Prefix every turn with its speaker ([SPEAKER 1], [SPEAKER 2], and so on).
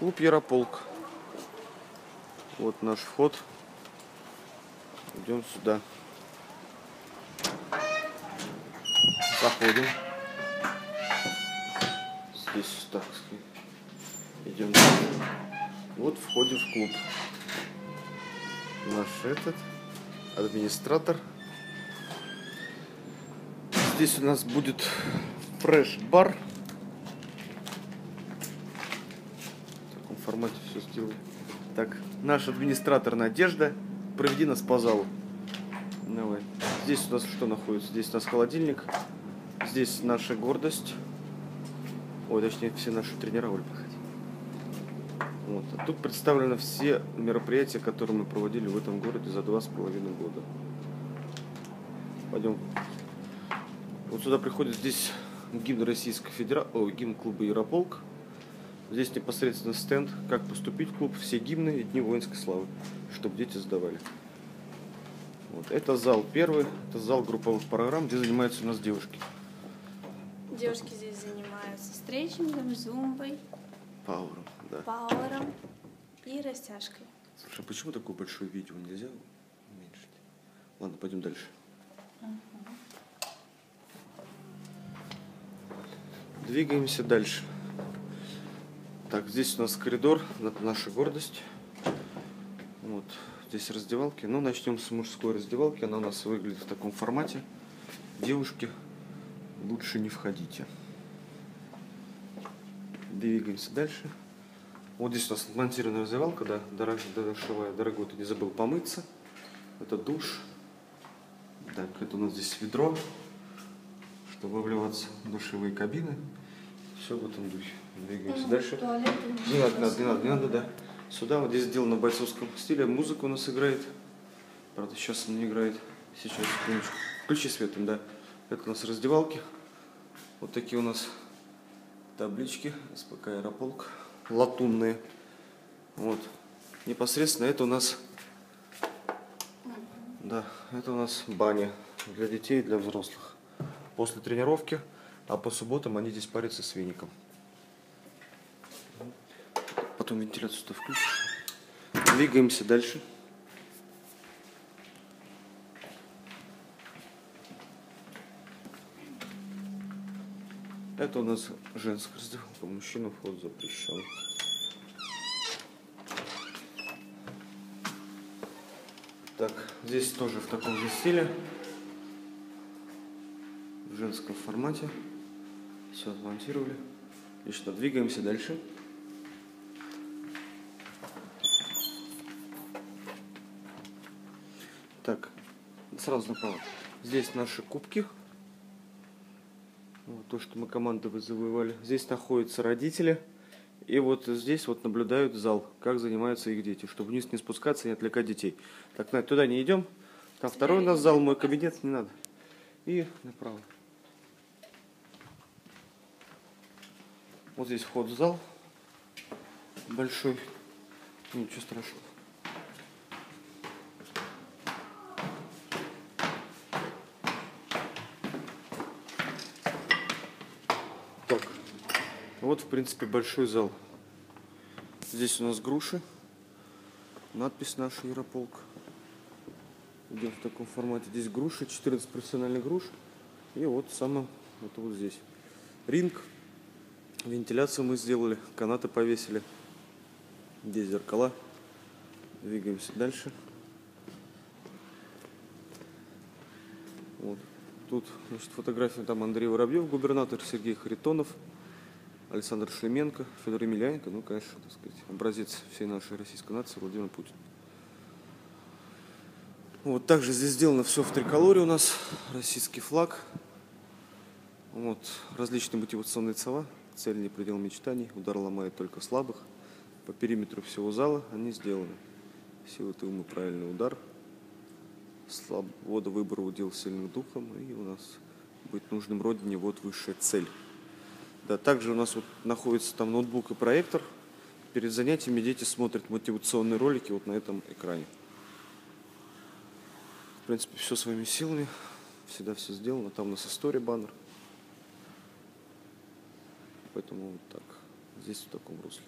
[SPEAKER 1] Клуб Ярополк. Вот наш вход. Идем сюда. Заходим. Здесь так. Идем. Вот входим в клуб. Наш этот администратор. Здесь у нас будет фреш-бар. В таком формате все сделано. Так, наш администратор Надежда, проведи нас по залу. Давай. Здесь у нас что находится? Здесь у нас холодильник. Здесь наша гордость. Ой, точнее, все наши тренера Оль. Вот. А тут представлены все мероприятия, которые мы проводили в этом городе за два с половиной года. Пойдем. Вот сюда приходит здесь гимн Российской Федерации, о, гимн клуба Ярополк. Здесь непосредственно стенд, как поступить в клуб, все гимны и дни воинской славы, чтобы дети сдавали. Вот. Это зал первый, это зал групповых программ, где занимаются у нас девушки.
[SPEAKER 2] Девушки здесь занимаются стретчингом, зумбой,
[SPEAKER 1] Пауэром, да.
[SPEAKER 2] пауэром и растяжкой.
[SPEAKER 1] Слушай, а почему такое большое видео нельзя уменьшить? Ладно, пойдем дальше. Двигаемся дальше. Так, здесь у нас коридор, наша гордость. Вот, здесь раздевалки. Ну, начнем с мужской раздевалки. Она у нас выглядит в таком формате. Девушки, лучше не входите. Двигаемся дальше. Вот здесь у нас монтированная раздевалка, да, душевая. Дорогой, ты не забыл помыться. Это душ. Так, это у нас здесь ведро, чтобы вливаться в душевые кабины. Все в этом духе. Двигаемся дальше. Не надо, не надо, не надо, не надо, да. Сюда вот здесь сделано в бойцовском стиле. Музыка у нас играет. Правда, сейчас она не играет. Сейчас, секундочку. Включи свет, да. Это у нас раздевалки. Вот такие у нас таблички. СПК Аэрополк. Латунные. Вот. Непосредственно это у нас... Да, это у нас баня для детей и для взрослых. После тренировки, а по субботам они здесь парятся с веником. Потом вентиляцию то включишь. Двигаемся дальше. Это у нас женская раздевалка, мужчина вход запрещен. Так, здесь тоже в таком же стиле. В женском формате. Все отмонтировали. Отлично, двигаемся дальше. Так, сразу направо. Здесь наши кубки. Вот то, что мы команды завоевали. Здесь находятся родители. И вот здесь вот наблюдают зал, как занимаются их дети, чтобы вниз не спускаться и не отвлекать детей. Так, туда не идем. Там второй у нас зал, мой кабинет, не надо. И направо. Вот здесь вход в зал. Большой. Ничего страшного. Так, вот в принципе большой зал. Здесь у нас груши. Надпись наша Ярополк. Идем в таком формате. Здесь груши, 14 профессиональных груш. И вот самое, это вот здесь. Ринг. Вентиляцию мы сделали, канаты повесили. Здесь зеркала. Двигаемся дальше. Вот. Тут значит, фотография там Андрей Воробьев, губернатор, Сергей Харитонов, Александр Шлеменко, Федор Емельяненко, ну, конечно, так сказать, образец всей нашей российской нации Владимир Путин. Вот также здесь сделано все в триколоре у нас, российский флаг, вот, различные мотивационные слова, цель не предел мечтаний, удар ломает только слабых. По периметру всего зала они сделаны. Сила ты ума, правильный удар. Свобода выбора удел сильным духом. И у нас быть нужным родине вот высшая цель. Да, также у нас вот находится там ноутбук и проектор. Перед занятиями дети смотрят мотивационные ролики вот на этом экране. В принципе, все своими силами. Всегда все сделано. Там у нас история баннер. Поэтому вот так. Здесь в таком русле.